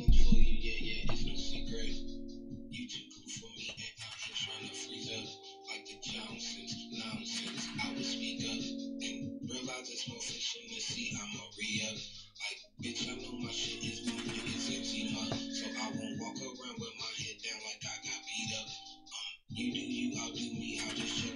for you, yeah, yeah, it's no secret. You too cool for me, and I'm just trying to freeze up like the Johnsons. Nonsense, I would speak up and realize it's more fish to the sea. I'ma re up. Like, bitch, I know my shit is moving, it's eczema. So I won't walk around with my head down like I got beat up. Um, you do you, I'll do me, I'll just check